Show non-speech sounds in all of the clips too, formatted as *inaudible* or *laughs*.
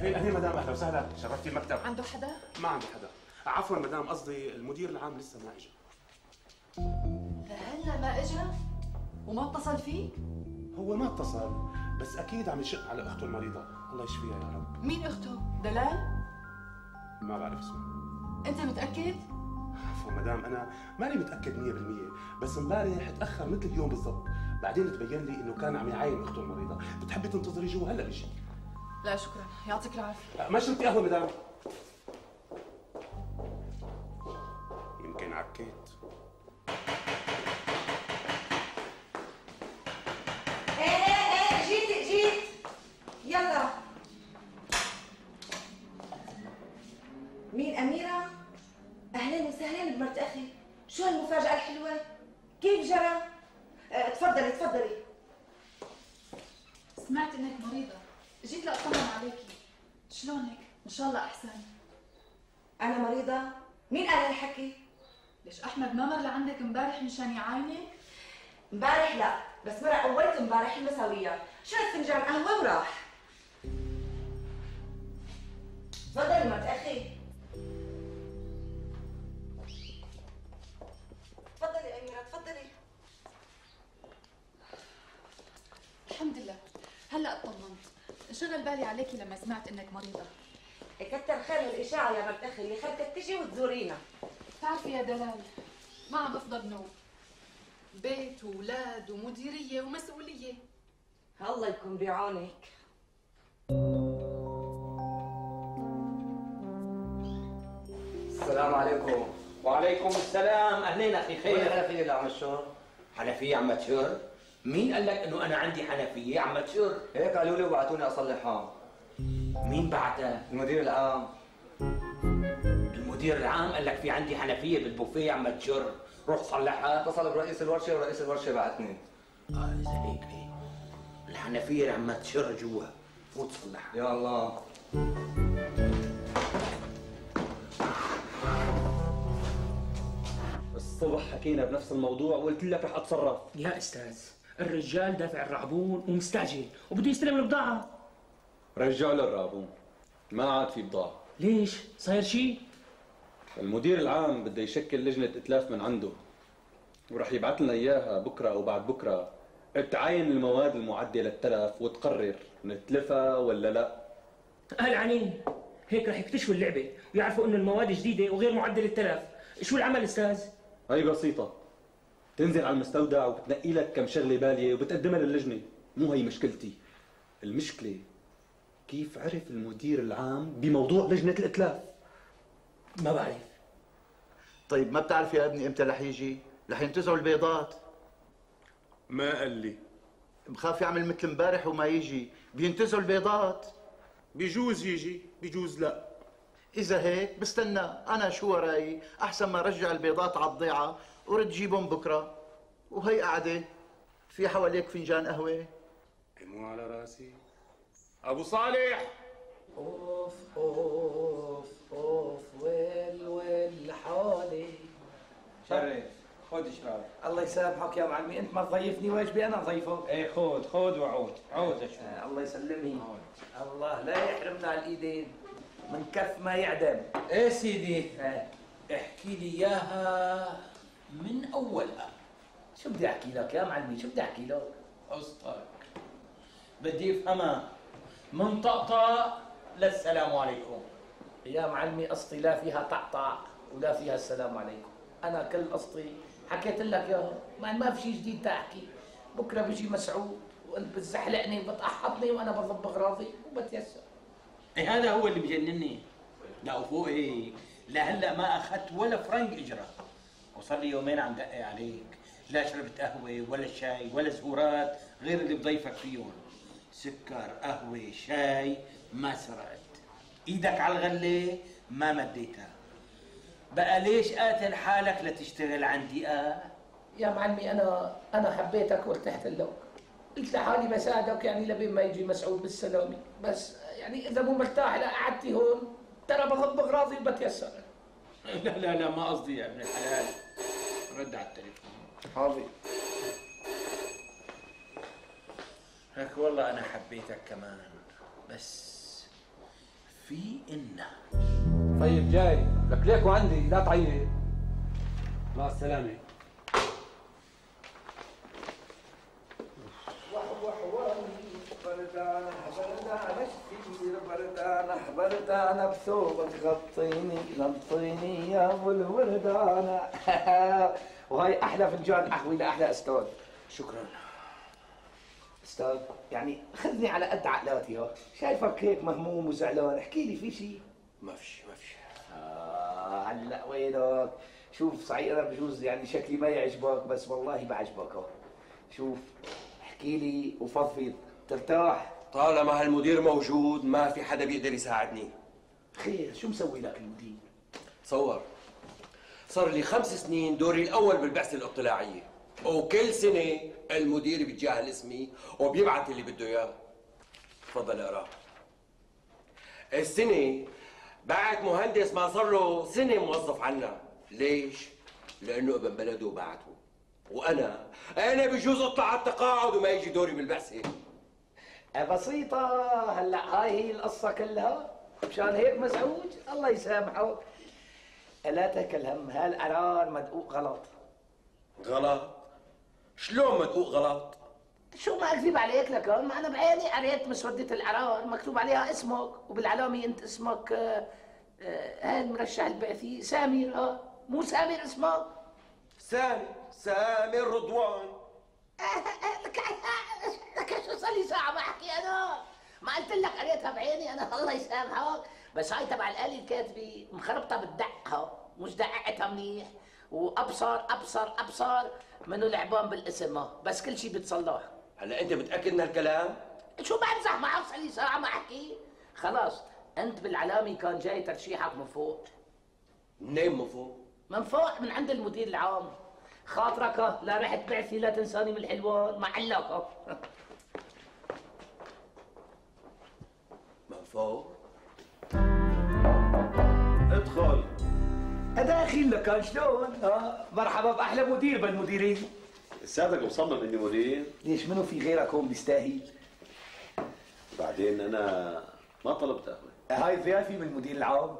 اهلين مدام أهلا وسهلا شرفتي المكتب عنده حدا؟ ما عندي حدا عفوا مدام قصدي المدير العام لسه ما اجى لهلا ما اجى؟ وما اتصل فيه؟ هو ما اتصل بس أكيد عم يشق على أخته المريضة الله يشفيها يا رب مين أخته؟ دلال؟ ما بعرف اسمه أنت متأكد؟ عفوا مدام أنا ماني متأكد 100% بس امبارح تاخر مثل اليوم بالضبط بعدين تبين لي إنه كان عم يعاين أخته المريضة بتحبي تنتظري جوا هلا بيجي لا شكرا. يعطيك العافية. ما شربتي قهوة مدام يمكن عكيت. إيه إيه إيه جيت جيت. يلا. مين أميرة؟ أهلا وسهلا بمرت أخي. شو هالمفاجأة الحلوة؟ كيف جرى؟ آه تفضلي تفضلي. سمعت إنك مريضة. جيت لأطمن عليكي شلونك؟ إن شاء الله أحسن أنا مريضة؟ مين قال هالحكي؟ ليش أحمد ما مر لعندك امبارح مشان يعاينك؟ امبارح لا بس مرة أولت امبارح المساوية شرب فنجان قهوة وراح تفضلي مرت أخي تفضلي أميرة تفضلي الحمد لله هلا اطمنت انشغل بالي عليكي لما سمعت إنك مريضة؟ كتر خير الإشاعة يا مرت أخي اللي خلتك تجي وتزورينا. بتعرفي يا دلال ما عم بفضل نوم. بيت وولاد ومديرية ومسؤولية. الله يكون بعونك. السلام عليكم. وعليكم السلام. أهلين أخي وين خير. الحنفية اللي عم تشور؟ حنفية عم تشر مين قال لك إنه أنا عندي حنفية؟ عم تشر هيك قالوا لي وبعتوني اصلحها مين بعتها؟ المدير العام. المدير العام قال لك في عندي حنفية بالبوفيه عم تشر روح صلحها. اتصل برئيس الورشة ورئيس الورشة بعتني. آه إذا هيك هيك الحنفية عم تشر جوا. فوت صلحها. يا الله. الصبح حكينا بنفس الموضوع وقلت لك رح أتصرف. يا أستاذ. الرجال دافع الرعبون ومستعجل وبده يستلم البضاعة. رجع له الرابون ما عاد في بضاعة. ليش؟ صاير شيء؟ المدير العام بده يشكل لجنة إتلاف من عنده ورح يبعث لنا إياها بكرة أو بعد بكرة. تعاين المواد المعدة للتلف وتقرر نتلفها ولا لا. قلعانين هيك رح يكتشفوا اللعبة ويعرفوا إنه المواد جديدة وغير معدة للتلف شو العمل أستاذ؟ هي بسيطة. تنزل على المستودع وبتنقي لك كم شغلة بالية وبتقدمها للجنة. مو هي مشكلتي. المشكلة كيف عرف المدير العام بموضوع لجنة الإتلاف؟ ما بعرف. طيب ما بتعرف يا ابني إمتى رح يجي؟ رح ينتزعوا البيضات. ما قال لي. بخاف يعمل مثل امبارح وما يجي. بينتزعوا البيضات. بيجوز يجي بيجوز لا. إذا هيك بستنى. أنا شو وراي؟ أحسن ما رجع البيضات على الضيعة. ورد جيبهم بكرة. وهي قعده في حواليك فنجان قهوة. مو على راسي. أبو صالح! أوف أوف أوف ويل ويل حالي شرف. خذ اشرب الله يسامحك يا معلمي. أنت ما تضيفني واجبي أنا ضيفك إيه خذ خذ وعود. عود اشرب آه الله يسلمني. الله لا يحرمنا على الإيدين. من كف ما يعدم. إيه سيدي؟ آه. احكي لي إياها. من اولها شو بدي أحكي لك يا معلمي؟ شو بدي أحكي لك؟ قصتك بدي أفهمها من طقطق. للسلام عليكم. يا معلمي قصتي لا فيها طعطع ولا فيها السلام عليكم. أنا كل قصتي حكيت لك يا ما ما في شيء جديد تحكي بكرة بيجي مسعود وانت بتزحلقني وبتقحطني وأنا بضب أغراضي وبتيسر. إيه هذا هو اللي بجنني. لا وفوق إيه لهلا ما أخذت ولا فرنك إجرة. وصار لي يومين عم دقي عليك. لا شربت قهوة ولا شاي ولا زهورات غير اللي بضيفك فيهم. سكر قهوة شاي ما سرقت. إيدك على الغلة ما مديتها. بقى ليش قاتل حالك لتشتغل عندي آه يا معلمي أنا أنا حبيتك وارتحت لك. قلت لحالي بساعدك يعني لبين ما يجي مسعود بالسلامة. بس يعني إذا مو مرتاح لقعدتي هون ترى بضب اغراضي وبتيسر *laughs* لا لا لا ما قصدي يا ابن الحلال رد على التليفون. حاضر. هيك والله أنا حبيتك كمان. بس في إنا طيب جاي. لك ليك وعندي لا تعيد مع السلامة. بردانة بثوبك غطيني غطيني يا أبو الوردانة. *laughs* وهي أحلى فنجان قهوة لاحلى أستاذ. شكرا. أستاذ يعني خذني على قد عقلاتي ها. شايفك هيك مهموم وزعلان. احكي لي في شيء ما في شيء ما في شيء آه هلا وينك شوف صحيح أنا بجوز يعني شكلي ما يعجبك بس والله بعجبك شوف احكي لي وفضفض. ترتاح؟ طالما هالمدير موجود ما في حدا بيقدر يساعدني. خير شو مسوي لك المدير؟ تصور صار لي خمس سنين دوري الأول بالبعثة الاطلاعية. وكل سنة المدير بيتجاهل اسمي وبيبعت اللي بده إياه. تفضل اقرأ. السنة بعت مهندس ما صار له سنة موظف عنا. ليش؟ لأنه ابن بلده بعته. وأنا أنا بجوز أطلع على التقاعد وما يجي دوري بالبعثة. بسيطة هلا هاي هي القصة كلها. مشان هيك مزعوج الله يسامحك لا تكل هم هالقرار مدقوق غلط. غلط؟ شلون مدقوق غلط؟ شو ما أكذب عليك لكن ما أنا بعيني قريت مسودة القرار مكتوب عليها اسمك وبالعلامة أنت اسمك آه، آه، هاي المرشح البعثي. سامر آه مو سامر اسمك؟ سامي سامي رضوان *laughs* شو صار لي ساعة بحكي أنا. ما قلت لك قريتها بعيني أنا الله يسامحك. بس هاي تبع الآلة الكاتبة مخربطة بالدقة مش دققتها منيح. وأبصر أبصر أبصر منو لعبان بالاسم. بس كل شيء بيتصلح هلا أنت متأكد من هالكلام؟ شو بمزح معك صار لي ساعة ما أحكي؟ خلاص أنت بالعلامة كان جاي ترشيحك من فوق. منين من فوق؟ من فوق من عند المدير العام. خاطرك لا رحت بعثي لا تنساني من الحلوان. ما علق. من فوق. ادخل. داخل لك شلون؟ ها مرحبا بأحلى مدير بالمديرين لساتك مصمم إني مدير. ليش منو في غيرك هون بيستاهل؟ بعدين أنا ما طلبت قهوه هاي ضيافي من المدير العام.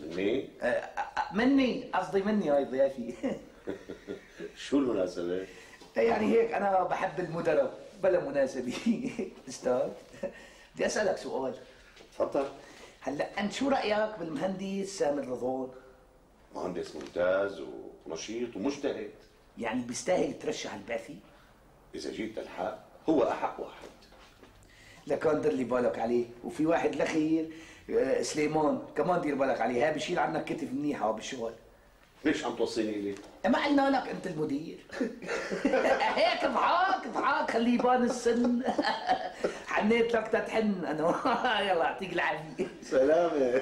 مني أه، أه، مني قصدي مني هاي ضيافي. *laughs* شو المناسبة؟ يعني هيك أنا بحب المدراء بلا مناسبة. *laughs* أستاذ بدي أسألك سؤال. تفضل. هلأ أنت شو رأيك بالمهندس سامر رضوان؟ مهندس ممتاز ونشيط ومجتهد. يعني بيستاهل ترشح البعثي؟ إذا جيت الحق هو أحق واحد. لكان دير لي بالك عليه. وفي واحد الاخير آه، سليمان كمان دير بالك عليه. هذا بشيل عنك كتف منيحه بالشغل. ليش عم توصيني لي؟ ما قلنا لك أنت المدير. *laughs* هيك اضحك اضحك خليه يبان السن. *laughs* حنيت لك تتحن. أنا *laughs* يلا يعطيك العافية. سلامة.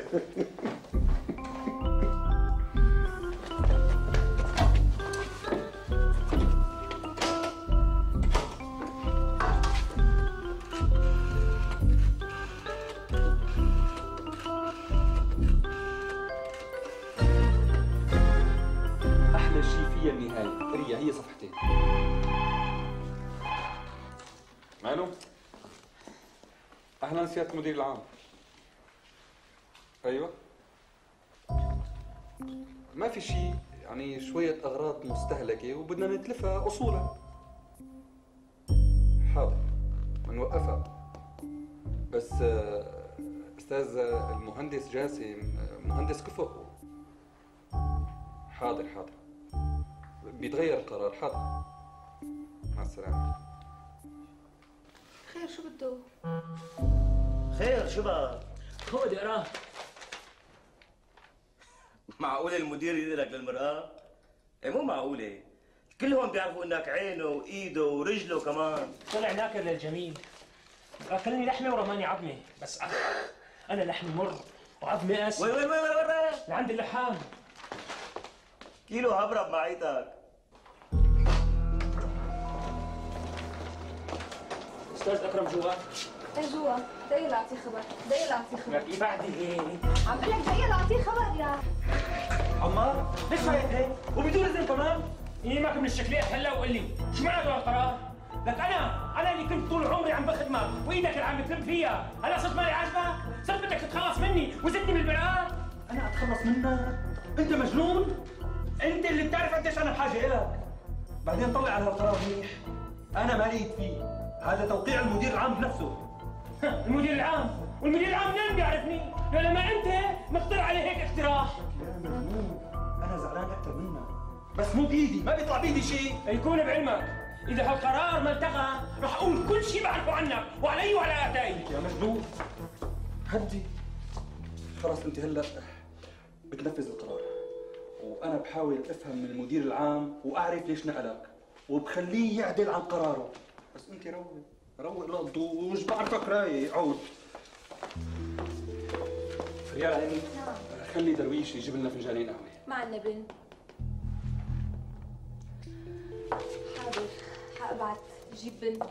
هي صفحتين. مالو أهلا سيادة المدير العام. أيوه. ما في شيء يعني شوية أغراض مستهلكة وبدنا نتلفها اصولا. حاضر. بنوقفها بس آه، أستاذ المهندس جاسم آه، مهندس كفؤ. حاضر حاضر. بيتغير القرار. حاضر. مع السلامة. خير شو بده؟ خير شو بقى؟ خذ اقراه معقولة المدير يدلك للمرآة؟ إيه مو معقولة. كلهم بيعرفوا إنك عينه وإيده ورجله كمان. طلع ناكر للجميل. أكلني لحمة ورماني عظمة. بس أخ أنا لحمي مر وعظمي قاسي وين وين وين وين وين؟ لعند اللحام. كيلو هبرة بمعيتك. أستاذ أكرم جوا. إيه جوا؟ دقيقة لاعطيه خبر. دقيقة لاعطيه خبر. لك بعدي. هيك عم بقول لك دقيقة لاعطيه خبر يا. عمار ليش فايت هيك؟ وبدون إذن كمان؟ إيه معك من الشكليات هلا وقول لي شو معنى هذا القرار؟ لك أنا أنا اللي كنت طول عمري عم بخدمك وإيدك اللي عم تلم فيها. هلا صرت مالي عاجبك صرت بدك تتخلص مني وزدني بالبراءة أنا أتخلص منك. أنت مجنون؟ انت اللي بتعرف قديش أنا بحاجة إلك. بعدين طلع على هالقرار منيح. أنا مالي يد فيه. هذا توقيع المدير العام بنفسه. المدير العام. والمدير العام منين بيعرفني؟ لما أنت مقترح عليه هيك اقتراح. يا مجنون أنا زعلان أكثر منك. بس مو بإيدي ما بيطلع بإيدي شيء. يكون بعلمك. إذا هالقرار ما التغى رح أقول كل شيء بعرفه عنك وعلي وعلى أعدائي. يا مجنون. هدي. خلاص أنت هلأ بتنفذ القرار. وأنا بحاول أفهم من المدير العام وأعرف ليش نقلك وبخليه يعدل عن قراره. بس أنت روق روق للضوء ومش بعرفك رايق عود. ريال عيني. خلي درويش يجيب لنا فنجانين قهوة. مع النبي حاضر حابعت جيب بنت